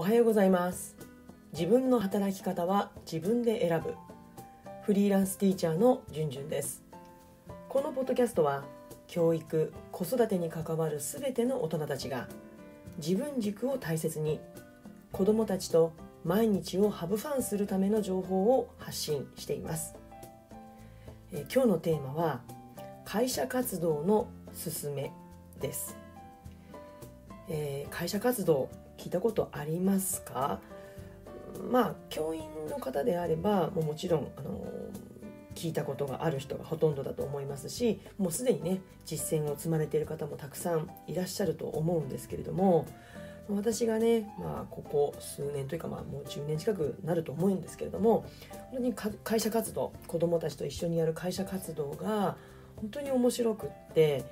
おはようございます。自分の働き方は自分で選ぶ。フリーランスティーチャーのじゅんじゅんです。このポッドキャストは教育子育てに関わるすべての大人たちが自分軸を大切に子どもたちと毎日をハブファンするための情報を発信しています。え今日のテーマは会社活動の勧めです、えー、会社活動聞いたことありますか？まあ教員の方であればもうもちろんあの聞いたことがある人がほとんどだと思いますしもうすでにね実践を積まれている方もたくさんいらっしゃると思うんですけれども私がね、まあ、ここ数年というか、まあ、もう10年近くなると思うんですけれども本当に会社活動子どもたちと一緒にやる会社活動が本当に面白くって、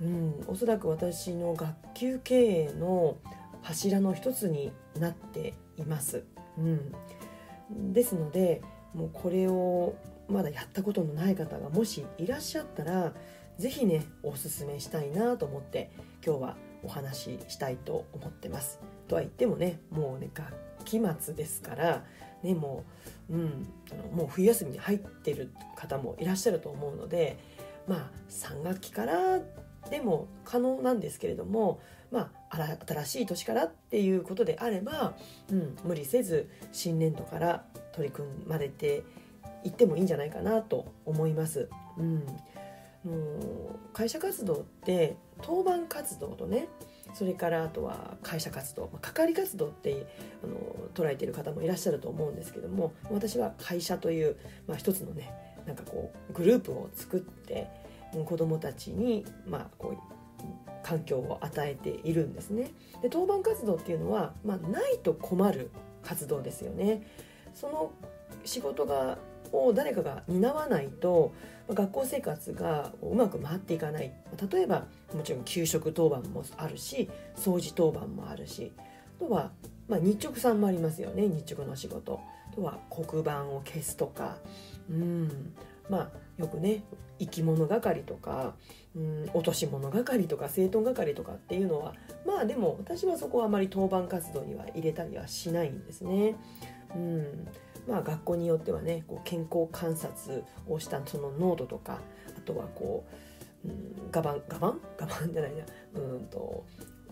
うん、おそらく私の学級経営の柱の一つになっています。うん、ですのでもうこれをまだやったことのない方がもしいらっしゃったら是非ねおすすめしたいなと思って今日はお話ししたいと思ってます。とは言ってもねもうね学期末ですからねもう,、うん、もう冬休みに入ってる方もいらっしゃると思うのでまあ3学期からでも可能なんですけれどもまあ新しい年からっていうことであれば、うん、無理せず新年度から取り組まれていってもいいんじゃないかなと思います。うんの会社活動って当番活動とねそれからあとは会社活動、まあ、係活動ってあの捉えている方もいらっしゃると思うんですけども私は会社という、まあ、一つのねなんかこうグループを作って子どもたちに、まあ、こう環境を与えているんですね。で当番活動っていうのは、まあ、ないと困る活動ですよね。その仕事がを誰かが担わないと学校生活がうまく回っていかない。例えばもちろん給食当番もあるし掃除当番もあるし。あとは、まあ、日直さんもありますよね。日直の仕事。あとは黒板を消すとか。うん。まあよくね生き物係とか、うん、落とし物係とか整頓係とかっていうのはまあでも私はそこはあまり当番活動には入れたりはしないんですね。うん。まあ、学校によってはねこう健康観察をしたその濃度とかあとはこう、うん、ガバンガバン？ガバンじゃないな。うんと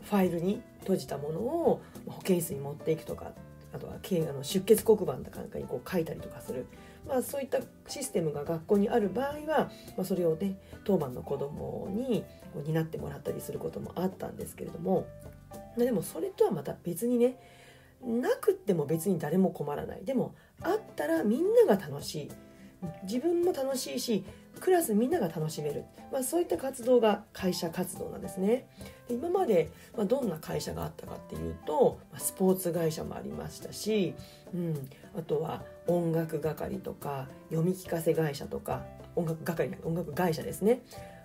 ファイルに閉じたものを保健室に持っていくとかあとはあの出血黒板とかなんかにこう書いたりとかする、まあ、そういったシステムが学校にある場合は、まあ、それをね当番の子どもに担ってもらったりすることもあったんですけれどもでもそれとはまた別にねなくっても別に誰も困らない。でもあったらみんなが楽しい。自分も楽しいしクラスみんなが楽しめる、まあ、そういった活動が会社活動なんですね。今まで、まあ、どんな会社があったかっていうと、ま、スポーツ会社もありましたし、うん、あとは音楽係とか読み聞かせ会社とか音楽係音楽会社ですね、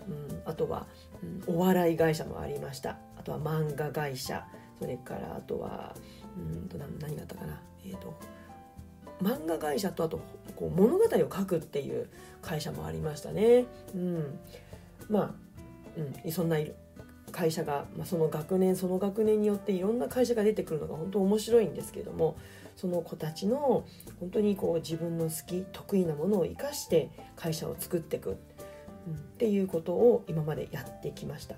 うん、あとは、うん、お笑い会社もありました。あとは漫画会社。それからあとはうんと何があったかな。えっ、ー、と漫画会社とあとこう物語を書くっていう会社もありましたね。うん、まあ、うん、そんな会社が、まあ、その学年その学年によっていろんな会社が出てくるのが本当面白いんですけれどもその子たちの本当にこう自分の好き得意なものを生かして会社を作っていく、っていうことを今までやってきました。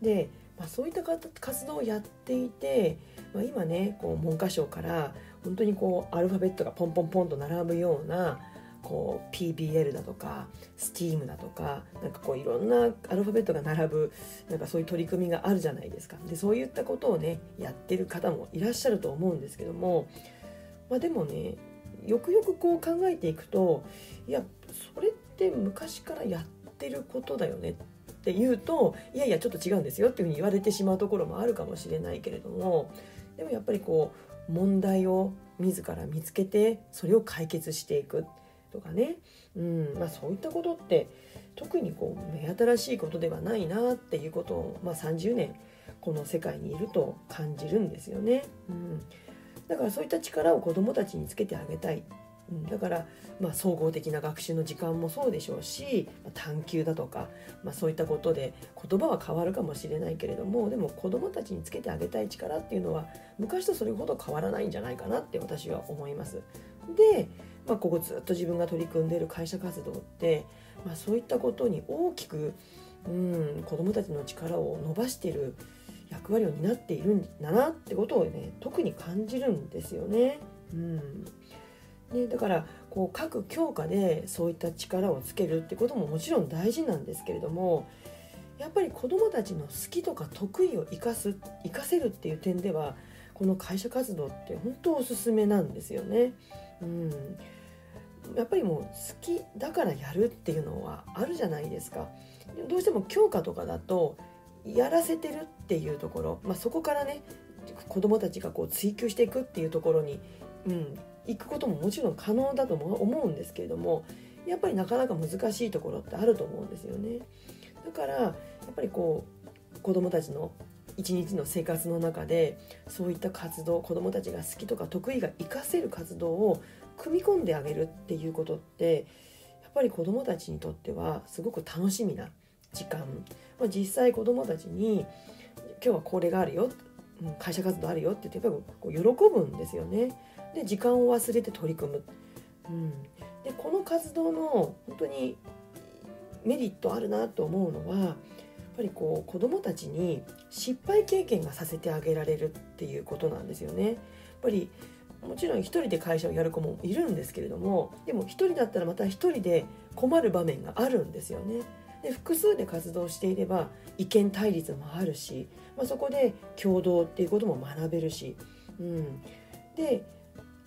でまあ、そういった活動をやっていて、まあ、今ねこう文科省から本当にこうアルファベットがポンポンポンと並ぶようなこう PBL だとか STEAM だとかなんかこういろんなアルファベットが並ぶなんかそういう取り組みがあるじゃないですかでそういったことをねやってる方もいらっしゃると思うんですけども、まあ、でもねよくよくこう考えていくといやそれって昔からやってることだよねって言うといやいやちょっと違うんですよっていうふうに言われてしまうところもあるかもしれないけれどもでもやっぱりこう問題を自ら見つけてそれを解決していくとかね、うんまあ、そういったことって特にこう目新しいことではないなっていうことを、まあ、30年この世界にいると感じるんですよね。うん、だからそういった力を子どもたちにつけてあげたいだから、まあ、総合的な学習の時間もそうでしょうし探究だとか、まあ、そういったことで言葉は変わるかもしれないけれどもでも子どもたちにつけてあげたい力っていうのは昔とそれほど変わらないんじゃないかなって私は思います。で、まあ、ここずっと自分が取り組んでいる会社活動って、まあ、そういったことに大きく、うん、子どもたちの力を伸ばしている役割を担っているんだなってことをね特に感じるんですよね。うんね、だからこう各教科でそういった力をつけるってことももちろん大事なんですけれどもやっぱり子どもたちの好きとか得意を生かす生かせるっていう点ではこの会社活動って本当おすすめなんですよね。うん、やっぱりもう好きだからやるっていうのはあるじゃないですか。どうしても教科とかだとやらせてるっていうところ、まあ、そこからね子どもたちがこう追求していくっていうところに、うん、行くことももちろん可能だと思うんですけれどもやっぱりなかなか難しいところってあると思うんですよね。だからやっぱりこう子どもたちの一日の生活の中でそういった活動子どもたちが好きとか得意が活かせる活動を組み込んであげるっていうことってやっぱり子どもたちにとってはすごく楽しみな時間、まあ、実際子どもたちに「今日はこれがあるよ」会社活動あるよって言ってやっぱりこう喜ぶんですよね。で時間を忘れて取り組む。うん、でこの活動の本当にメリットあるなと思うのはやっぱりこう子どもたちに失敗経験がさせてあげられるっていうことなんですよね。やっぱりもちろん一人で会社をやる子もいるんですけれどもでも一人だったらまた一人で困る場面があるんですよね。で複数で活動していれば意見対立もあるし、まあ、そこで共同っていうことも学べるし、うん、で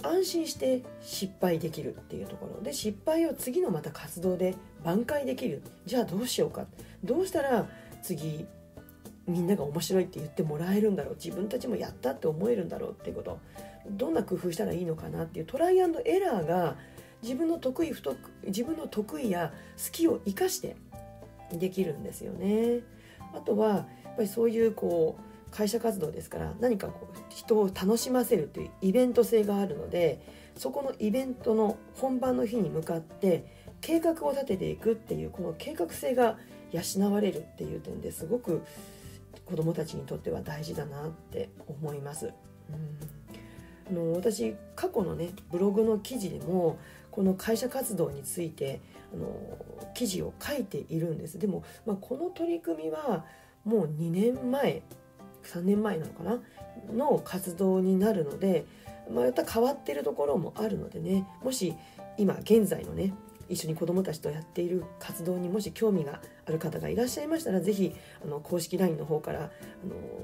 安心して失敗できるっていうところ。で失敗を次のまた活動で挽回できる。じゃあどうしようか。どうしたら次みんなが面白いって言ってもらえるんだろう。自分たちもやったって思えるんだろうっていうこと。どんな工夫したらいいのかなっていうトライアンドエラーが自分の得意不得自分の得意や好きを生かしてできるんですよね。あとはやっぱりそういうこう会社活動ですから何かこう人を楽しませるというイベント性があるのでそこのイベントの本番の日に向かって計画を立てていくっていうこの計画性が養われるっていう点ですごく子どもたちにとっては大事だなって思います。うん、あの私過去のねブログの記事でもこの会社活動についてあの記事を書いているんです。でも、まあ、この取り組みはもう2年前3年前なのかなの活動になるので、また変わってるところもあるのでねもし今現在のね一緒に子どもたちとやっている活動にもし興味がある方がいらっしゃいましたら是非あの公式 LINE の方からあの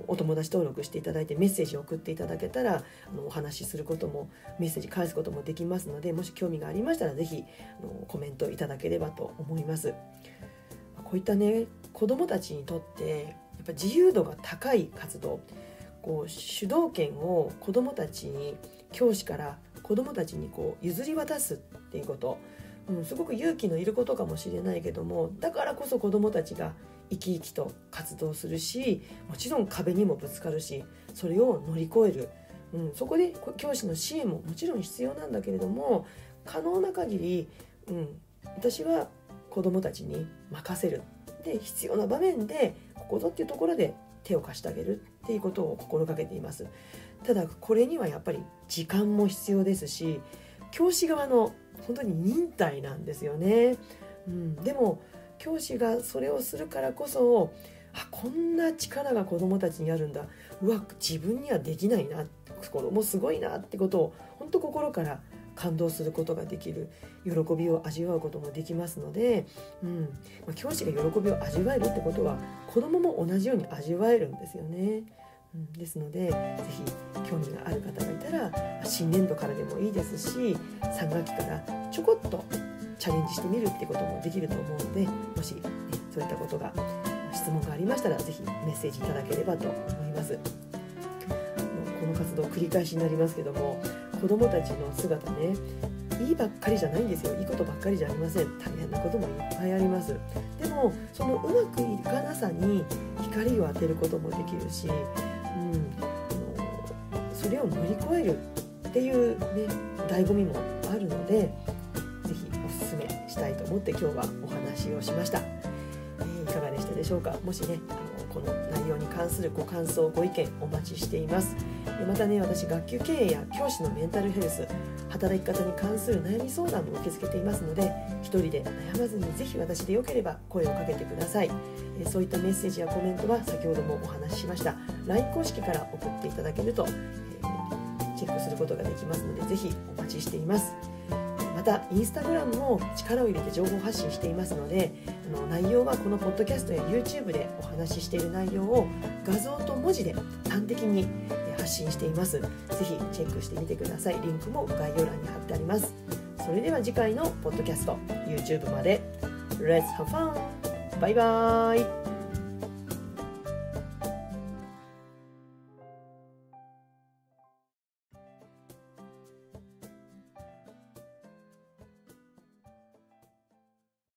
お友達登録していただいてメッセージを送っていただけたらあのお話しすることもメッセージ返すこともできますのでもし興味がありましたら是非あのコメントいただければと思います。こういったね子どもたちにとってやっぱ自由度が高い活動こう主導権を子どもたちに教師から子どもたちにこう譲り渡すっていうことうん、すごく勇気のいることかもしれないけどもだからこそ子どもたちが生き生きと活動するしもちろん壁にもぶつかるしそれを乗り越える、うん、そこで教師の支援ももちろん必要なんだけれども可能な限り、うん、私は子どもたちに任せる。で必要な場面でここぞっていうところで手を貸してあげるっていうことを心がけています。ただこれにはやっぱり時間も必要ですし教師側の本当に忍耐なんですよね。うん、でも教師がそれをするからこそあこんな力が子どもたちにあるんだうわ自分にはできないな子供すごいなってことを本当心から感動することができる喜びを味わうこともできますので、うんまあ、教師が喜びを味わえるってことは子どもも同じように味わえるんですよね。ですので是非興味がある方がいたら新年度からでもいいですし3学期からちょこっとチャレンジしてみるってこともできると思うのでもし、ね、そういったことが質問がありましたら是非メッセージいただければと思います。この活動繰り返しになりますけども子どもたちの姿ねいいばっかりじゃないんですよ。いいことばっかりじゃありません。大変なこともいっぱいあります。でもそのうまくいかなさに光を当てることもできるしそれを乗り越えるっていうね醍醐味もあるので是非おすすめしたいと思って今日はお話をしました、えー、いかがでしたでしょうか？もしねあのこの内容に関するご感想ご意見お待ちしています。またね私学級経営や教師のメンタルヘルス働き方に関する悩み相談も受け付けていますので一人で悩まずにぜひ私でよければ声をかけてください。そういったメッセージやコメントは先ほどもお話ししました。LINE 公式から送っていただけると、チェックすることができますのでぜひお待ちしています。またインスタグラムも力を入れて情報発信していますのであの内容はこのポッドキャストや YouTube でお話ししている内容を画像と文字で端的に発信しています。ぜひチェックしてみてください。リンクも概要欄に貼ってあります。それでは次回のポッドキャスト YouTube まで。Let's have fun! バイバーイ!